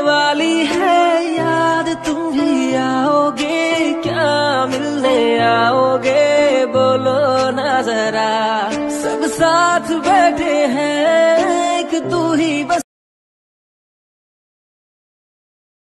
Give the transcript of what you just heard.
वाली है याद तुम भी आओगे, क्या मिलने आओगे? बोलो ना जरा, सब साथ बैठे हैं